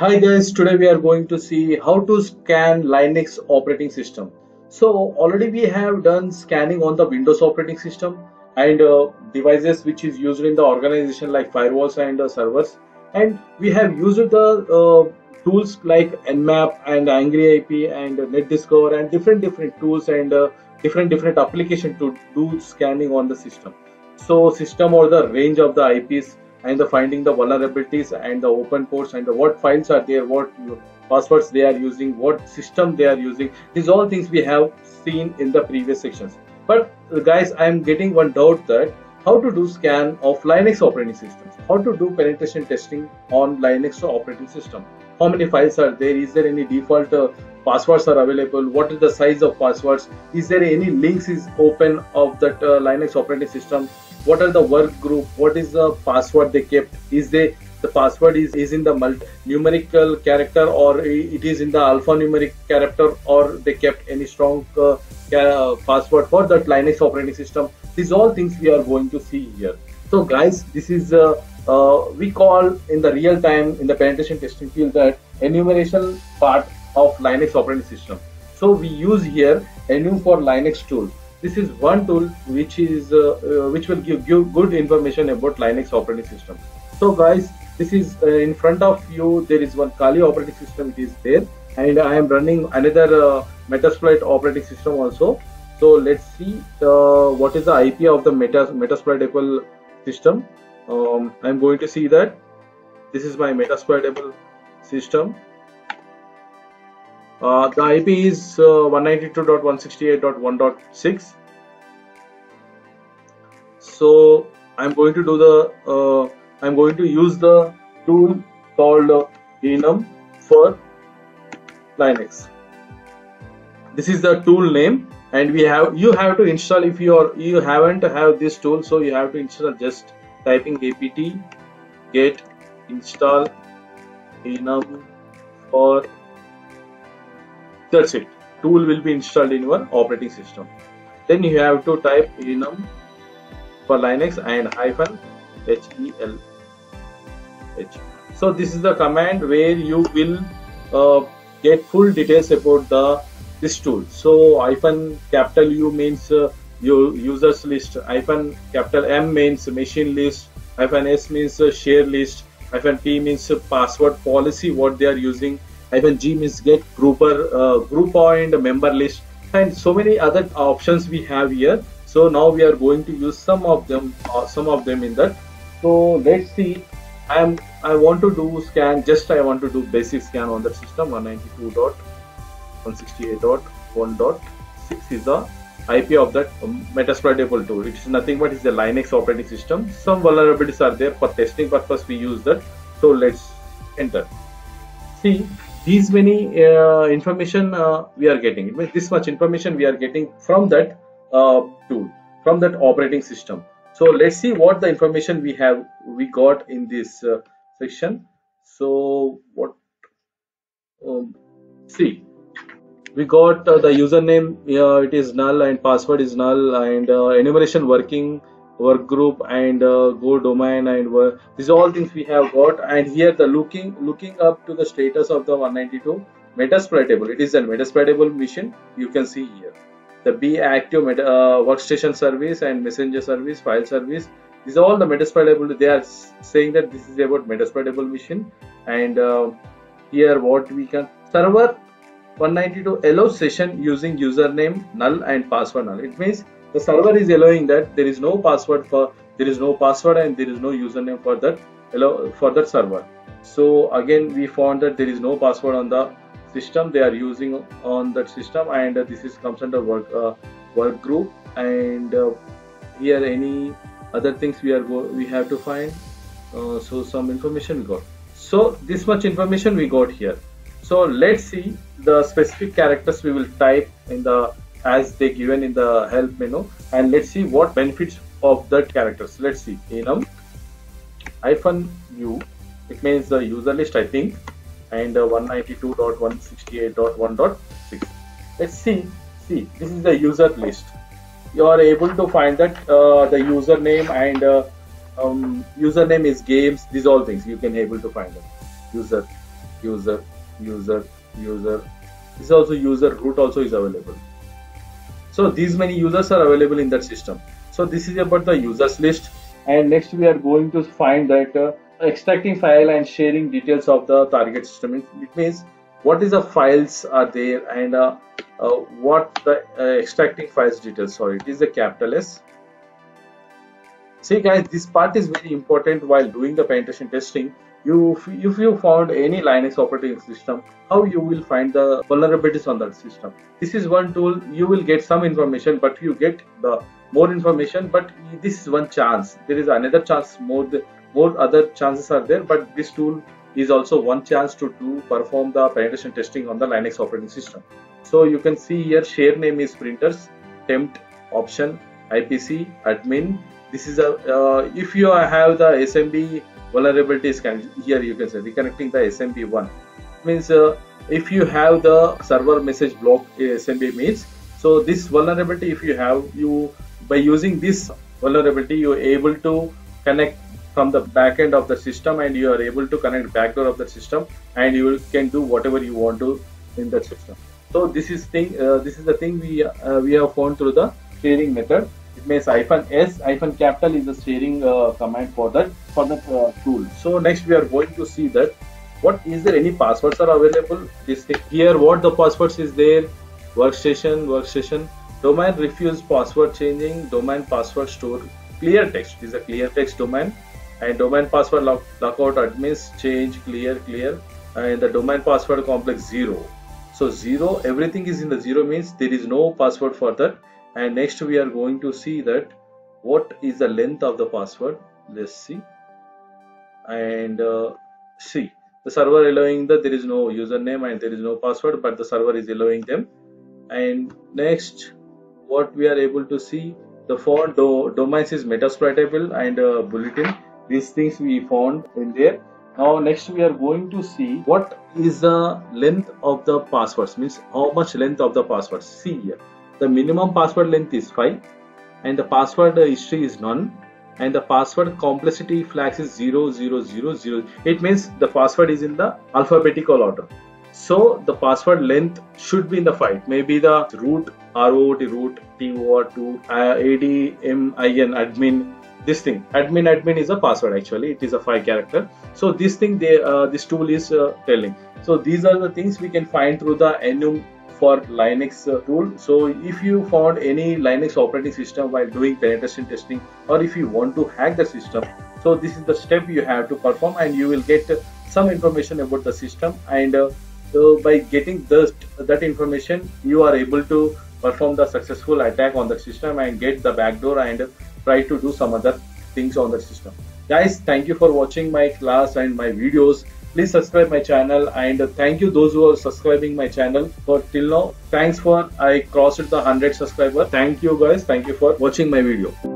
Hi guys, today we are going to see how to scan Linux operating system. So already we have done scanning on the Windows operating system and uh, devices which is used in the organization like firewalls and uh, servers and we have used the uh, tools like Nmap and Angry IP and NetDiscover and different different tools and uh, different different application to do scanning on the system. So system or the range of the IPs and the finding the vulnerabilities and the open ports and the what files are there, what passwords they are using, what system they are using. These all things we have seen in the previous sections. But uh, guys, I am getting one doubt that how to do scan of Linux operating systems, how to do penetration testing on Linux operating system, how many files are there, is there any default uh, passwords are available, what is the size of passwords, is there any links is open of that uh, Linux operating system, what are the work group what is the password they kept is they the password is, is in the multi numerical character or it is in the alphanumeric character or they kept any strong uh, uh, password for that linux operating system. These all things we are going to see here. So guys this is uh, uh we call in the real time in the penetration testing field that enumeration part of linux operating system. So we use here enum4linux tool this is one tool which is uh, uh, which will give you good information about linux operating system. So guys this is uh, in front of you there is one kali operating system it is there. And i am running another uh, metasploit operating system also. So let's see uh, what is the ip of the meta metasploitable system. Um, i'm going to see that. This is my metasploitable system uh, the IP is uh, 192.168.1.6 so I'm going to do the uh, I'm going to use the tool called uh, enum for Linux. This is the tool name and we have you have to install if you are you haven't have this tool so you have to install just typing apt get install enum for that's it. Tool will be installed in your operating system. Then you have to type enum for linux and hyphen hel h. So this is the command where you will uh, get full details about the this tool. So hyphen capital u means uh, your users list. Hyphen capital m means machine list. Hyphen s means uh, share list. Hyphen p means uh, password policy what they are using g means get grouper uh, group point member list and so many other options we have here. So now we are going to use some of them uh, some of them in that. So let's see. I am i want to do scan just i want to do basic scan on the system. 192.168.1.6 is the ip of that um, metasploitable tool it is nothing but it's a linux operating system. Some vulnerabilities are there for testing purpose we use that. So let's enter. See these many uh, information uh, we are getting. This much information we are getting from that uh, tool from that operating system. So let's see what the information we have we got in this uh, section. So what um, see we got uh, the username it is null and password is null and uh, enumeration working work group and uh, go domain and work. These are all things we have got. And here the looking looking up to the status of the 192 metasploitable it is a metasploitable mission you can see here. The be active meta, uh, workstation service and messenger service file service these are all the metasploitable they are saying that this is about metasploitable mission and uh, here what we can server 192 allows session using username null and password null. It means the server is allowing that there is no password for there is no password and there is no username for that allow for that server. So again we found that there is no password on the system. They are using on that system and uh, this is comes under work uh, work group. And uh, here any other things we are we have to find? Uh, so some information we got. So this much information we got here. So let's see the specific characters we will type in the as they given in the help menu. And let's see what benefits of that characters. Let's see. Enum hyphen u it means the user list i think and uh, 192.168.1.6 let's see. See this is the user list. You are able to find that uh, the username and uh, um, username is games these all things. You can able to find them. User user user user. This is also user root also is available so these many users are available in that system. So this is about the users list. And next we are going to find that uh, extracting file and sharing details of the target system. It means what is the files are there and uh, uh, what the uh, extracting files details sorry it is the capital S. See guys this part is very important while doing the penetration testing you if you found any linux operating system how you will find the vulnerabilities on that system. This is one tool you will get some information but you get the more information but this is one chance. There is another chance more more other chances are there but this tool is also one chance to do perform the penetration testing on the linux operating system. So you can see here share name is printers temp option ipc admin. This is a uh, if you have the smb vulnerabilities can here you can say reconnecting the smb1 means uh, if you have the server message block uh, smb means so this vulnerability if you have you by using this vulnerability you are able to connect from the back end of the system and you are able to connect backdoor of the system and you can do whatever you want to in that system. So this is thing uh, this is the thing we uh, we have found through the sharing method it means hyphen s hyphen capital is the sharing uh, command for that for the uh, tool. So next we are going to see that what is there any passwords are available? This here what the passwords is there? Workstation workstation domain refuse password changing domain password store clear text. Is a clear text domain and domain password lock, lockout admins change clear clear and the domain password complex zero. So zero everything is in the zero means there is no password for that and next we are going to see that what is the length of the password. Let's see. And uh, see the server allowing that there is no username and there is no password but the server is allowing them. And next what we are able to see the font do, domains is metasploitable and uh, bulletin. These things we found in there. Now next we are going to see what is the length of the passwords means how much length of the password see here the minimum password length is 5 and the password history is none and the password complexity flags is 0000 it means the password is in the alphabetical order. So the password length should be in the 5 Maybe the root ROT root TOR2 ADMIN admin this thing. Admin admin is a password actually. It is a five character. So this thing they uh, this tool is uh, telling. So these are the things we can find through the enum for linux uh, tool so if you found any linux operating system while doing penetration testing or if you want to hack the system so this is the step you have to perform and you will get some information about the system and uh, so by getting this, that information, you are able to perform the successful attack on the system and get the backdoor and try to do some other things on the system. Guys, thank you for watching my class and my videos. Please subscribe my channel and thank you those who are subscribing my channel for till now. Thanks for I crossed the 100 subscriber. Thank you guys. Thank you for watching my video.